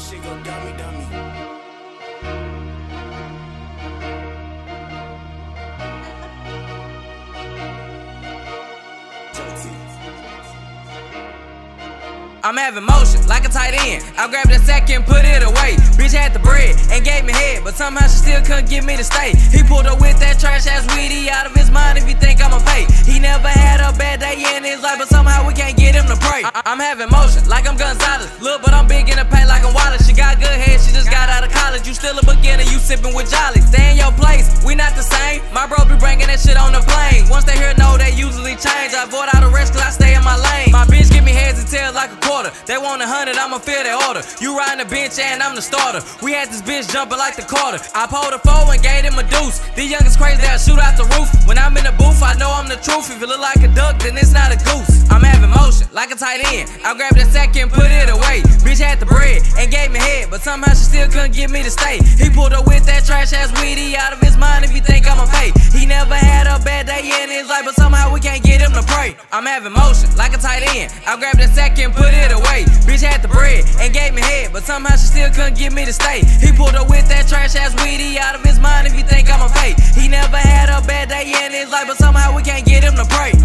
this shit go dummy dummy. I'm having motion like a tight end. I grabbed a sack and put it away. Bitch had the bread and gave me head, but somehow she still couldn't get me to stay. He pulled up with that trash ass day in his life, but somehow we can't get him to pray. I- I'm having motion like I'm Gonzalez. Look, but I'm big in the paint like I'm Wallace. She got good head, she just got out of college. You still a beginner, you sipping with Jolly. Stay in your place, we not the same. My bro be bringing that shit on the plane. Once they hear no, they usually change. I avoid all the rest cause I stay in my lane. My bitch give me heads and tails like a quarter. They want a hundred, I'ma fill their order. You riding the bench and I'm the starter. We had this bitch jumping like the quarter. I pulled a four and gave him a deuce. These youngins crazy, they'll shoot out the roof. When I'm in the booth, I know truth. If you look like a duck, then it's not a goose. I'm having motion like a tight end. I grabbed a sack and put it away. Bitch had the bread and gave me head, but somehow she still couldn't get me to stay. He pulled up with that trash ass weedy out of his mind if you think I'ma pay. He never had a bad day in his life, but somehow we can't get him to pray. I'm having motion like a tight end. I grabbed a sack and put it away. Bitch had the bread and gave me head, but somehow she still couldn't get me to stay. He pulled up with that trash ass but somehow we can't get him to pray.